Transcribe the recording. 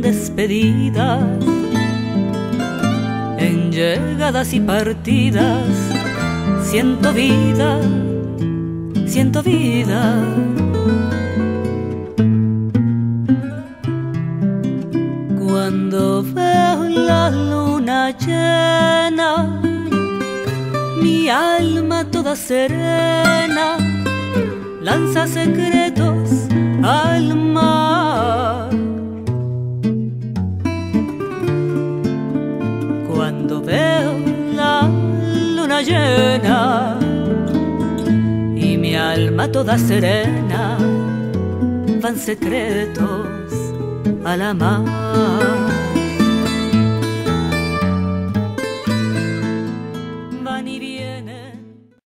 despedidas, en llegadas y partidas, siento vida, siento vida. Cuando veo la luna llena, mi alma toda serena lanza secretos cuando veo la luna llena y mi alma toda serena van secretos a la mar. Van y vienen.